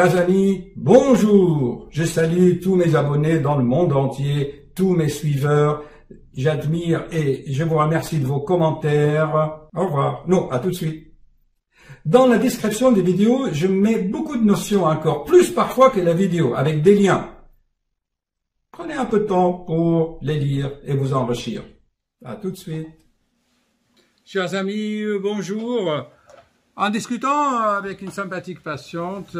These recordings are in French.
Chers amis, bonjour. Je salue tous mes abonnés dans le monde entier, tous mes suiveurs. J'admire et je vous remercie de vos commentaires. Au revoir. Non, à tout de suite. Dans la description des vidéos, je mets beaucoup de notions encore, plus parfois que la vidéo, avec des liens. Prenez un peu de temps pour les lire et vous enrichir. À tout de suite. Chers amis, bonjour. En discutant avec une sympathique patiente,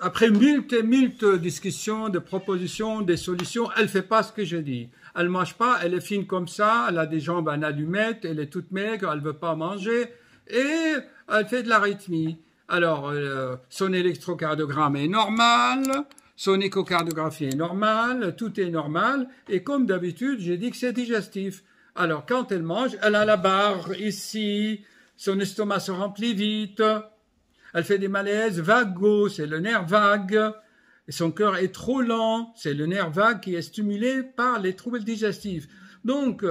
après mille et mille discussions, de propositions, des solutions, elle fait pas ce que je dis. Elle mange pas, elle est fine comme ça, elle a des jambes en allumette, elle est toute maigre, elle veut pas manger, et elle fait de l'arythmie. Alors, son électrocardiogramme est normal, son échocardiographie est normale, tout est normal, et comme d'habitude, j'ai dit que c'est digestif. Alors, quand elle mange, elle a la barre ici, son estomac se remplit vite, elle fait des malaises vagos, c'est le nerf vague, et son cœur est trop lent, c'est le nerf vague qui est stimulé par les troubles digestifs. Donc,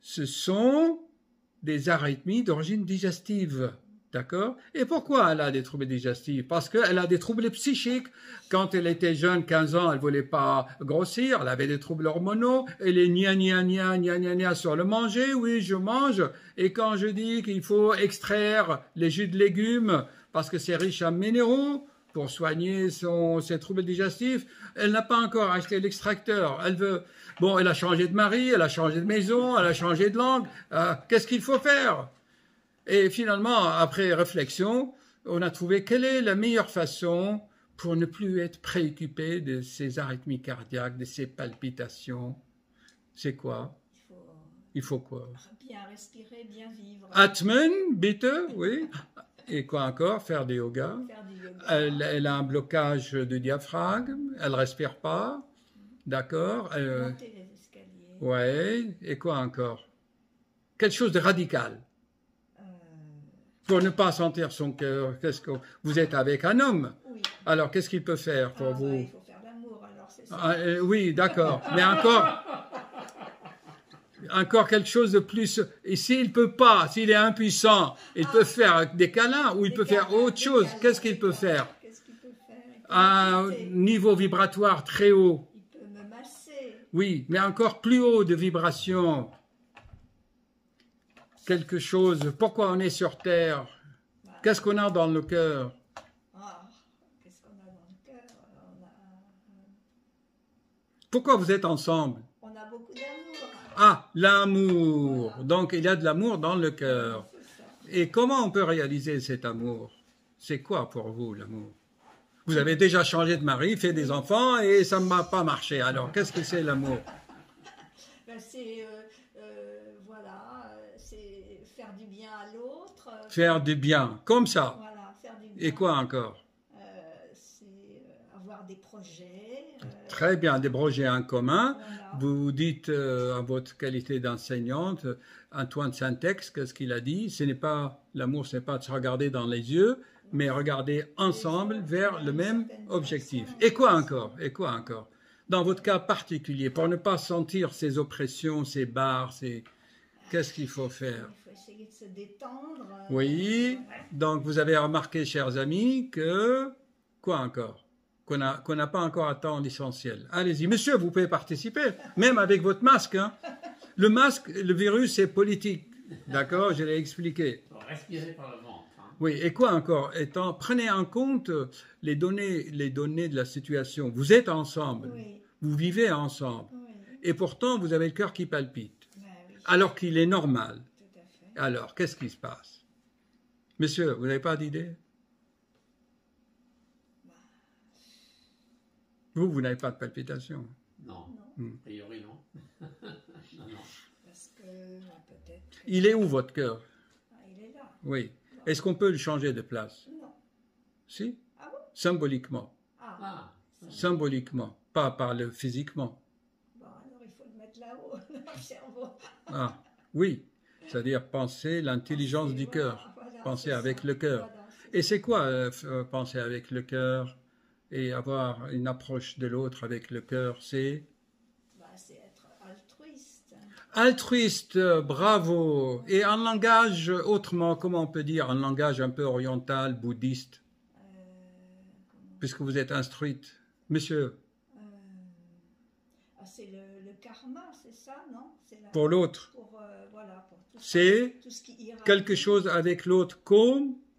ce sont des arythmies d'origine digestive. D'accord? Et pourquoi elle a des troubles digestifs? Parce qu'elle a des troubles psychiques. Quand elle était jeune, 15 ans, elle voulait pas grossir, elle avait des troubles hormonaux, elle est nia nia nia nia nia nia sur le manger, oui, je mange. Et quand je dis qu'il faut extraire les jus de légumes parce que c'est riche en minéraux pour soigner son, ses troubles digestifs, elle n'a pas encore acheté l'extracteur. Elle veut... Bon, elle a changé de mari, elle a changé de maison, elle a changé de langue. Euh, qu'est-ce qu'il faut faire? Et finalement, après réflexion, on a trouvé quelle est la meilleure façon pour ne plus être préoccupé de ces arythmies cardiaques, de ces palpitations. C'est quoi? Il faut quoi? Bien respirer, bien vivre. Atmen, bitte, oui. Et quoi encore? Faire du yoga. Faire du yoga. Elle, a un blocage de diaphragme, elle respire pas. D'accord. Euh, Monter les escaliers. Ouais. Et quoi encore? Quelque chose de radical pour ne pas sentir son cœur, qu'est-ce que vous êtes avec un homme Oui. Alors qu'est-ce qu'il peut faire pour Ah, vous bah, il faut faire l'amour, alors c'est ça. Ah, euh, Oui, d'accord. Mais encore, encore quelque chose de plus. Et s'il peut pas, s'il est impuissant, il peut faire des câlins ou il peut faire autre chose. Qu'est-ce qu'il peut faire Qu'est-ce qu'il peut faire? Il peut Un niveau vibratoire très haut. Il peut me masser. Oui, mais encore plus haut de vibration. Quelque chose. Pourquoi on est sur Terre? Qu'est-ce qu'on a dans le cœur? Ah, qu'est-ce qu'on a dans le cœur? On a, Pourquoi vous êtes ensemble? on a beaucoup d'amour. Ah, l'amour. Donc il y a de l'amour dans le cœur. Et comment on peut réaliser cet amour? C'est quoi pour vous l'amour? Vous avez déjà changé de mari, fait des enfants et ça ne m'a pas marché. Alors qu'est-ce que c'est l'amour? Ben, c'est, euh, euh, voilà, euh, c'est faire du bien à euh, Faire du bien, comme ça. Voilà, faire du bien. Et quoi encore Euh, C'est euh, avoir des projets. Très bien, des projets en commun. voilà. Vous dites euh, en votre qualité d'enseignante, Antoine Saint-Ex, qu'est-ce qu'il a dit? Ce n'est pas l'amour, ce n'est pas de se regarder dans les yeux, mais regarder ensemble vers le même objectif. Et quoi encore? Et quoi encore? Dans votre cas particulier, pour ne pas sentir ces oppressions, ces barres, ces qu'est-ce qu'il faut faire Il faut essayer de se détendre. euh, Oui. ouais. Donc vous avez remarqué, chers amis, que quoi encore qu'on n'a pas encore atteint l'essentiel. Allez-y, monsieur, vous pouvez participer, même avec votre masque. hein. Le masque, le virus, c'est politique. D'accord Je l'ai expliqué. Respirer par le ventre. hein. Oui, et quoi encore Étant, Prenez en compte les données, les données de la situation. Vous êtes ensemble, Oui, vous vivez ensemble, oui. et pourtant vous avez le cœur qui palpite, alors qu'il est normal. tout à fait. Alors, qu'est-ce qui se passe? Monsieur, vous n'avez pas d'idée? Vous, vous n'avez pas de palpitation. Non, Hmm. a priori non. non, non. Parce que euh, peut-être. Il est où votre cœur? Ah, il est là. Oui. Est-ce qu'on peut le changer de place? Non. Si Ah bon? Symboliquement. Ah, Ah, Symboliquement, pas par le physiquement. bon, alors il faut le mettre là-haut, cerveau. Ah, oui. C'est-à-dire penser l'intelligence du Voilà, cœur. voilà, Penser avec ça. le cœur. Voilà, Et c'est quoi euh, euh, penser avec le cœur et avoir une approche de l'autre avec le cœur C'est? Bah, être altruiste. Altruiste, euh, bravo. Et en langage autrement, comment on peut dire, en langage un peu oriental, bouddhiste? Euh, puisque vous êtes instruite. Monsieur, Euh, ah, c'est le, le karma, c'est ça, non? C'est la- pour l'autre, pour, euh, voilà, pour tout, ce- c'est tout ce qui ira. quelque chose avec l'autre compassion.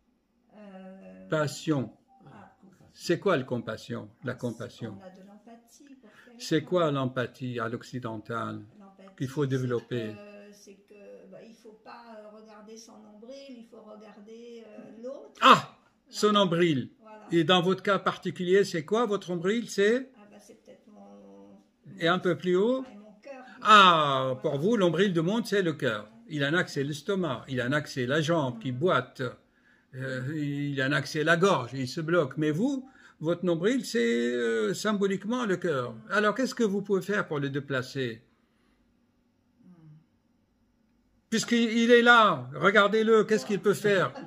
Euh, Ah, C'est quoi la compassion La compassion? On a de l'empathie pour quelqu'un. C'est quoi l'empathie à l'occidental L'empathie, qu'il faut c'est développer que- C'est que bah, il faut pas euh, regarder son nombril, il faut regarder euh, l'autre. Ah Son nombril. Voilà. Et dans votre cas particulier, c'est quoi votre nombril? C'est Ah, bah, c'est peut-être mon. Et un peu plus haut Ah, pour vous, l'ombril du monde, c'est le cœur. Il en a que c'est l'estomac, il en a que c'est la jambe qui boite, euh, il en a que c'est la gorge, il se bloque. Mais vous, votre nombril, c'est euh, symboliquement le cœur. Alors, qu'est-ce que vous pouvez faire pour le déplacer? Puisqu'il il est là, regardez-le, qu'est-ce qu'il peut faire?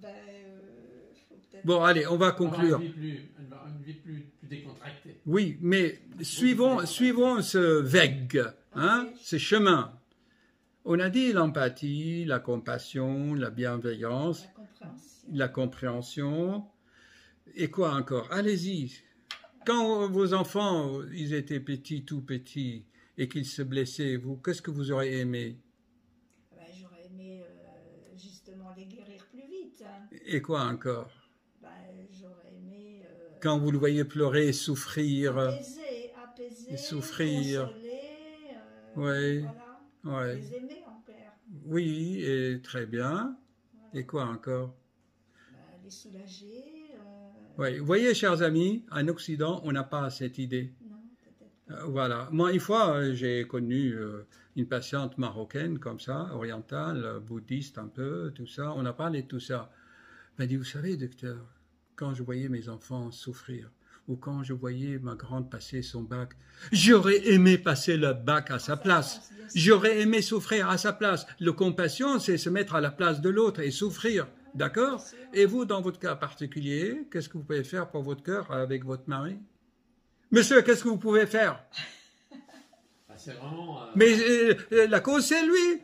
Ben, euh, Bon, allez, on va conclure. Une vie plus, une, une vie plus, plus décontractée. Oui, mais suivons, suivons ce vague, hein, ce chemin. On a dit l'empathie, la compassion, la bienveillance, La compréhension. la compréhension. Et quoi encore? Allez-y. Quand vos enfants, ils étaient petits, tout petits, et qu'ils se blessaient, vous, qu'est-ce que vous auriez aimé? Ben, J'aurais aimé euh, justement les guérir plus vite. hein. Et quoi encore Ben, J'aurais aimé. euh, Quand vous le voyez pleurer et souffrir, apaiser, apaiser, Et souffrir. consoler, euh, voilà, ouais. les aimer en père, oui, et très bien. voilà. Et quoi encore? Ben, les soulager. euh, Oui, vous voyez, chers amis, en Occident, on n'a pas cette idée. Non, peut-être pas. Euh, Voilà. Moi, une fois, euh, j'ai connu euh, une patiente marocaine comme ça, orientale, euh, bouddhiste un peu, tout ça. On a parlé de tout ça. Elle m'a dit, vous savez, docteur, quand je voyais mes enfants souffrir, ou quand je voyais ma grande passer son bac, j'aurais aimé passer le bac à sa place. J'aurais aimé souffrir à sa place. Le compassion, c'est se mettre à la place de l'autre et souffrir. D'accord? Et vous, dans votre cas particulier, qu'est-ce que vous pouvez faire pour votre cœur avec votre mari? Monsieur, qu'est-ce que vous pouvez faire? Bah, c'est vraiment. euh, Mais euh, euh, la cause, c'est lui.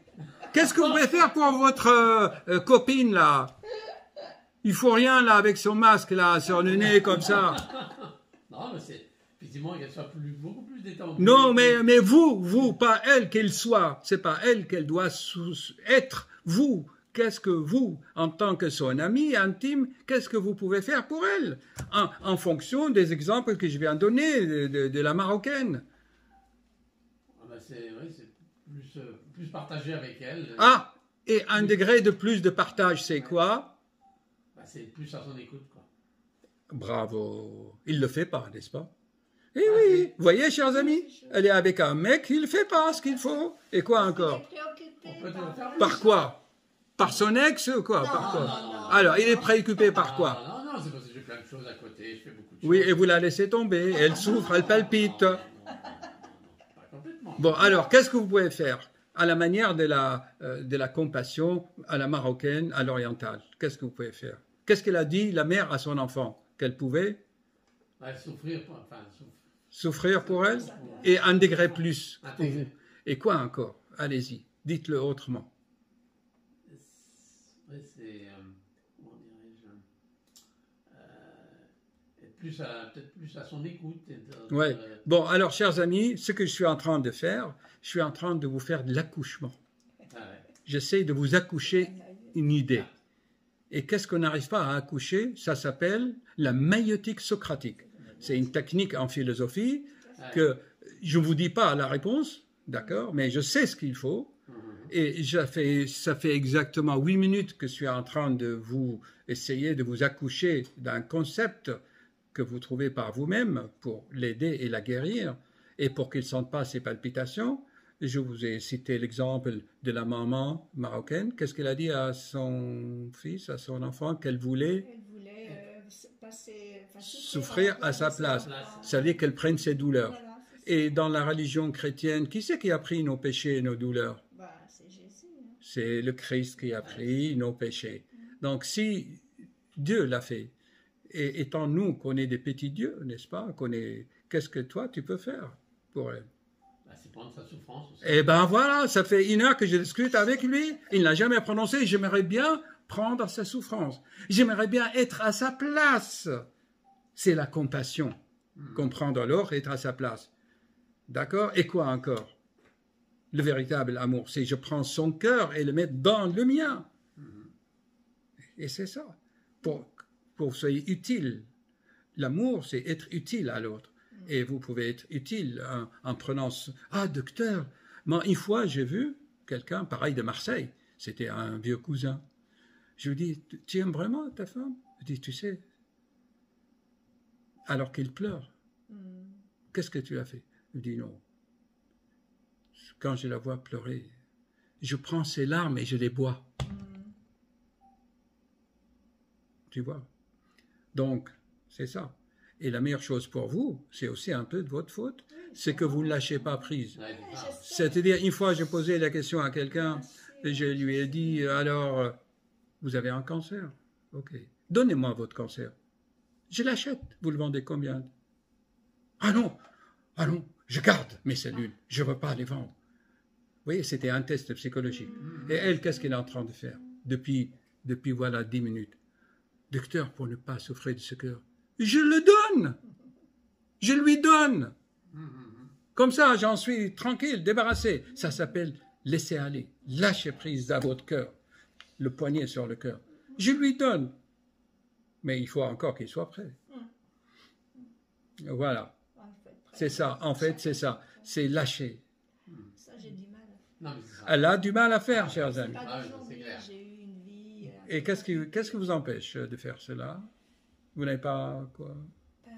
Qu'est-ce que vous pouvez faire pour votre euh, euh, copine, là? Il faut rien, là, avec son masque, là, sur le nez, comme ça. Non, mais c'est. Effectivement, qu'elle soit plus, beaucoup plus détendue. Non, mais, mais vous, vous, pas elle qu'elle soit. C'est pas elle qu'elle doit sous- être. Vous, qu'est-ce que vous, en tant que son amie intime, qu'est-ce que vous pouvez faire pour elle? En, en fonction des exemples que je viens de donner de, de- de la marocaine. Ah, bah, c'est plus, euh, plus partagé avec elle. Ah, et un degré de plus de partage, c'est quoi? C'est plus à son écoute, quoi. Bravo. Il le fait pas, n'est-ce pas? Eh Ah, oui, vous voyez, chers amis, elle est avec un mec, il fait pas ce qu'il faut. Et quoi encore Il est préoccupé On peut par- quoi? Par son ex ou quoi? Non, Par quoi? non, non. Alors, il est préoccupé par quoi? Ah, Non, non, c'est parce que j'ai plein de choses à côté, je fais beaucoup de choses. Oui, et vous la laissez tomber. Elle souffre, elle palpite. Non, non, non, non, non, non, pas complètement. Bon, alors, qu'est-ce que vous pouvez faire à la manière de la, euh, de la compassion à la marocaine, à l'orientale? Qu'est-ce que vous pouvez faire? Qu'est-ce qu'elle a dit, la mère, à son enfant? Qu'elle pouvait Ouais, souffrir, enfin, souffrir. souffrir pour elle Et un degré plus pour. Et quoi encore? Allez-y, dites-le autrement. C'est. euh, comment dirais-je euh, être plus à- Peut-être plus à son écoute. de- Ouais. euh, Bon, alors, chers amis, ce que je suis en train de faire, je suis en train de vous faire de l'accouchement. ah ouais. J'essaie de vous accoucher une idée. Et qu'est-ce qu'on n'arrive pas à accoucher? Ça s'appelle la maïotique socratique. C'est une technique en philosophie que je ne vous dis pas la réponse, d'accord, mais je sais ce qu'il faut. Et ça fait exactement huit minutes que je suis en train de vous essayer de vous accoucher d'un concept que vous trouvez par vous-même pour l'aider et la guérir et pour qu'il ne sente pas ses palpitations. Je vous ai cité l'exemple de la maman marocaine. Qu'est-ce qu'elle a dit à son fils, à son enfant, qu'elle voulait Elle voulait euh, passer, enfin, Souffrir à sa place. Ça veut dire qu'elle prenne ses douleurs. Voilà. Et dans la religion chrétienne, qui c'est qui a pris nos péchés et nos douleurs? Bah, c'est Jésus. hein. C'est le Christ qui a pris nos péchés. Donc si Dieu l'a fait, et étant nous qu'on est des petits dieux, n'est-ce pas qu'on est, Qu'est-ce que toi tu peux faire pour elle? C'est prendre sa souffrance aussi. Eh ben voilà, ça fait une heure que je discute avec lui. Il n'a jamais prononcé. J'aimerais bien prendre sa souffrance. J'aimerais bien être à sa place. C'est la compassion. Comprendre l'autre, être à sa place. D'accord? Et quoi encore? Le véritable amour, c'est je prends son cœur et le mets dans le mien. Et c'est ça. Pour, pour que vous soyez utile. L'amour, c'est être utile à l'autre. Et vous pouvez être utile en, en prenant... ce- Ah, docteur, moi, une fois, j'ai vu quelqu'un, pareil, de Marseille. C'était un vieux cousin. Je lui dis, Tu- tu aimes vraiment ta femme? Il dit, tu sais, alors qu'il pleure, Hmm. qu'est-ce que tu as fait? Il dit, non. Quand je la vois pleurer, je prends ses larmes et je les bois. Hmm. Tu vois? Donc, c'est ça. Et la meilleure chose pour vous, c'est aussi un peu de votre faute, c'est que vous ne lâchez pas prise. C'est-à-dire, une fois, j'ai posé la question à quelqu'un, et je lui ai dit, alors, euh, vous avez un cancer Ok. Donnez-moi votre cancer. Je l'achète. Vous le vendez combien? Ah non Ah non, je garde mes cellules. Je ne veux pas les vendre. Vous voyez, c'était un test psychologique. Et elle, qu'est-ce qu'elle est en train de faire? Depuis, depuis, voilà, dix minutes Docteur, pour ne pas souffrir de ce cœur, je le donne Je lui donne Comme ça, j'en suis tranquille, débarrassé. Ça s'appelle laisser aller, lâcher prise dans votre cœur, le poignet sur le cœur. Je lui donne. Mais il faut encore qu'il soit prêt. Voilà, c'est ça. En fait, c'est ça. C'est lâcher. Elle a du mal à faire, chers C'est amis. Ah euh, Et qu'est-ce qui, qu'est-ce qui vous empêche de faire cela? Vous n'avez pas quoi ben,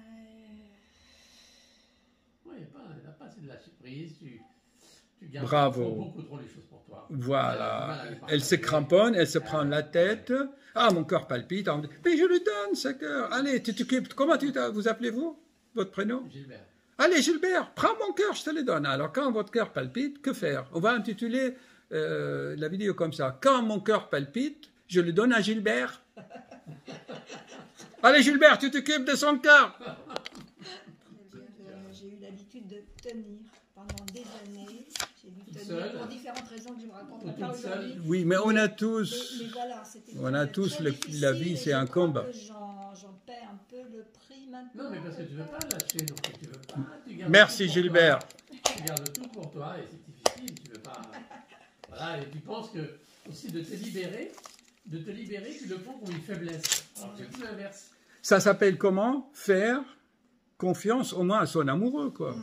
Ouais, il n'y a, pas- assez de lâcher prise. Tu, tu gardes Bravo. trop- beaucoup trop les choses pour toi. Voilà. Elle se cramponne, elle se prend la tête. Ah, mon cœur palpite. On dit, Mais je lui donne ce cœur. Allez, tu t'occupes. Comment tu vous appelez-vous Votre prénom Gilbert. Allez, Gilbert, prends mon cœur, je te le donne. Alors, quand votre cœur palpite, que faire? On va intituler euh, la vidéo comme ça. Quand mon cœur palpite, je le donne à Gilbert. Allez, Gilbert, tu t'occupes de son cœur. euh, j'ai eu l'habitude de tenir pendant des années. J'ai dû tenir pour différentes raisons que je ne vous raconterai pas aujourd'hui. Oui, mais on a Mais, tous. mais voilà, c'était On a tous le- la vie, c'est un combat. J'en paie un peu le prix maintenant. Non, mais parce que tu ne veux pas lâcher, donc tu veux pas. Tu gardes Merci, Gilbert. toi. Tu gardes tout pour toi et c'est difficile, tu veux pas. Voilà, et tu penses que aussi de te libérer, de te libérer, tu le prends comme une faiblesse. Alors que c'est tout l'inverse. Ça s'appelle comment? Faire confiance au moins à son amoureux, quoi.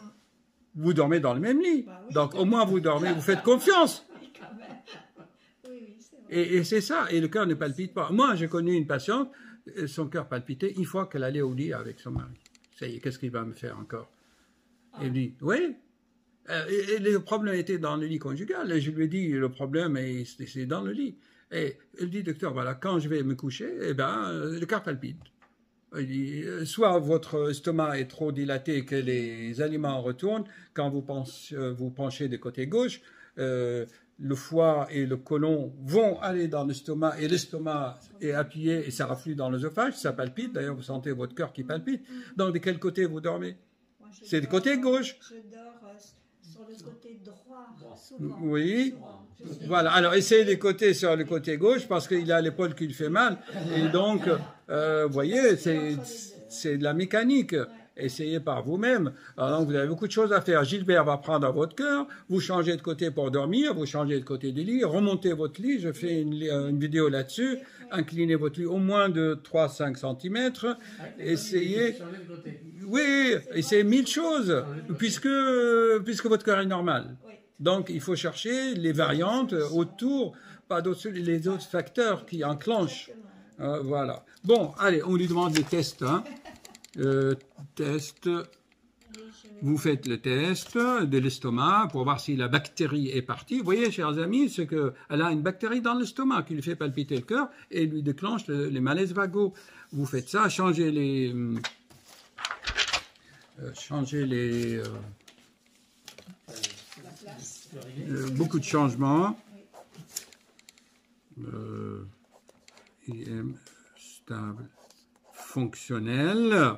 Vous dormez dans le même lit. Bah oui. Donc, au moins, vous dormez, vous faites confiance. Oui, quand même. Oui, oui, c'est vrai. Et, et c'est ça, et le cœur ne palpite pas. Moi, j'ai connu une patiente, euh, son cœur palpitait une fois qu'elle allait au lit avec son mari. Ça y est, qu'est-ce qu'il va me faire encore? Elle me dit, oui. Euh, et, et le problème était dans le lit conjugal. Et je lui ai dit, le problème, est- c'est c'est dans le lit. Et elle dit, docteur, voilà, quand je vais me coucher, eh ben, euh, le cœur palpite. Euh, soit votre estomac est trop dilaté que les aliments retournent, quand vous, pensez, euh, vous penchez du côté gauche, euh, le foie et le côlon vont aller dans l'estomac et l'estomac est appuyé et ça reflue dans l'œsophage, ça palpite, d'ailleurs vous sentez votre cœur qui palpite. Donc de quel côté vous dormez? C'est du côté gauche. Je dors sur le côté droit, Droit. souvent. Oui. Voilà, alors essayez les côtés sur le côté gauche parce qu'il a l'épaule qui lui fait mal. Et donc, euh, vous voyez, c'est c'est de la mécanique. Essayez par vous-même. Alors, donc, vous avez beaucoup de choses à faire. Gilbert va prendre votre cœur, vous changez de côté pour dormir, vous changez de côté du lit, remontez votre lit. Je fais une, vidéo là-dessus. Inclinez votre lit au moins de 3-5 cm. Essayez. Oui, essayez mille choses, puisque, puisque votre cœur est normal. Donc, il faut chercher les variantes autour, pas d'autres, les autres facteurs qui enclenchent. Euh, voilà. Bon, allez, on lui demande les tests. Hein. Euh, test. Vous faites le test de l'estomac pour voir si la bactérie est partie. Vous voyez, chers amis, c'est que elle a une bactérie dans l'estomac qui lui fait palpiter le cœur et lui déclenche le- les malaises vagaux. Vous faites ça, changez les, hum, euh, changez les, euh, euh, beaucoup de changements. Euh, IM stable fonctionnel.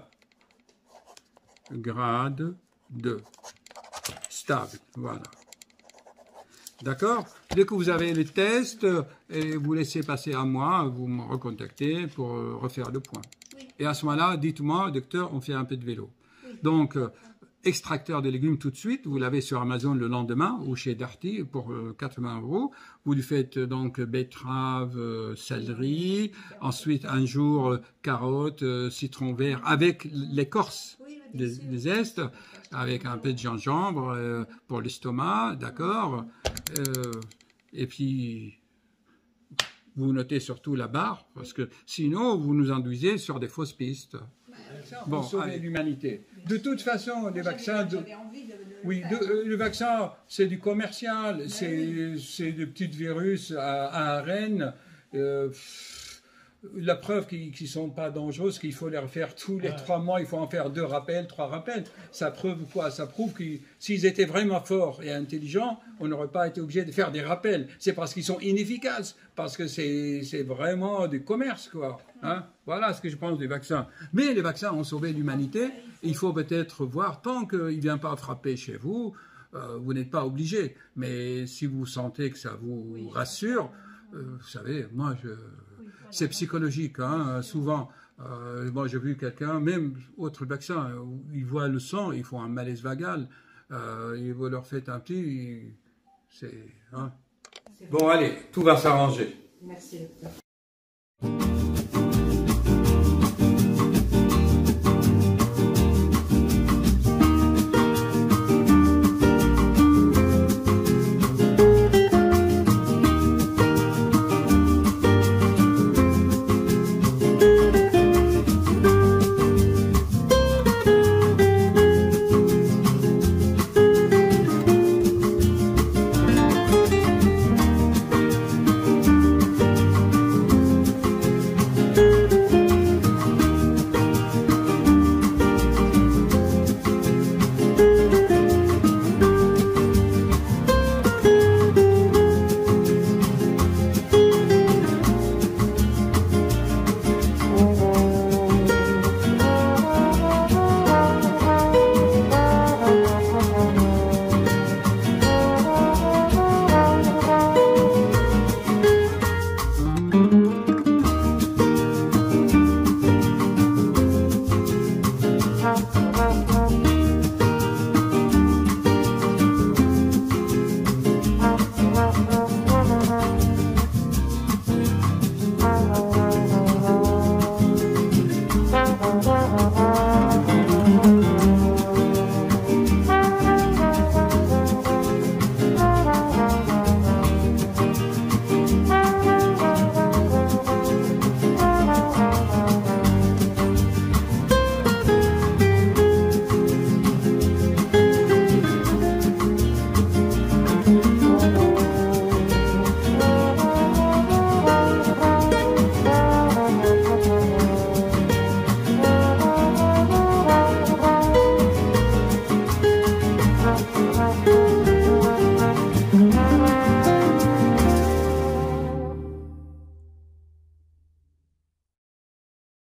Grade 2. Stable, voilà. D'accord? Dès que vous avez les tests, et vous laissez passer à moi, vous me recontactez pour euh, refaire le point. Oui. Et à ce moment-là, dites-moi, docteur, on fait un peu de vélo. Oui. Donc, euh, extracteur de légumes tout de suite, vous l'avez sur Amazon le lendemain ou chez Darty pour euh, 80 euros. Vous lui faites euh, donc betterave, euh, céleri, ensuite un jour euh, carotte, euh, citron vert avec l'écorce des, des zestes, avec un peu de gingembre euh, pour l'estomac, d'accord. Euh, et puis vous notez surtout la barre, parce que sinon vous nous induisez sur des fausses pistes. Bon, sauver l'humanité. De toute façon, les vaccins. de- oui, de- euh, le vaccin, c'est du commercial, Ben c'est c'est des petits virus à, à arène. Euh, la preuve qu'ils ne sont pas dangereux, c'est qu'il faut les refaire tous les Ouais. trois mois, il faut en faire deux rappels, trois rappels. Ça prouve quoi Ça prouve que s'ils étaient vraiment forts et intelligents, on n'aurait pas été obligé de faire des rappels. C'est parce qu'ils sont inefficaces, parce que c'est vraiment du commerce, quoi. Hein voilà ce que je pense des vaccins. Mais les vaccins ont sauvé l'humanité. Il faut peut-être voir, tant qu'il ne vient pas frapper chez vous, euh, vous n'êtes pas obligé. Mais si vous sentez que ça vous rassure, euh, vous savez, moi, je. C'est psychologique. Hein, souvent, euh, moi, j'ai vu quelqu'un, même autre vaccin, où ils voient le sang, ils font un malaise vagal. Euh, et vous leur faites un petit. C'est. Hein. Bon, allez, tout va s'arranger. Merci, docteur.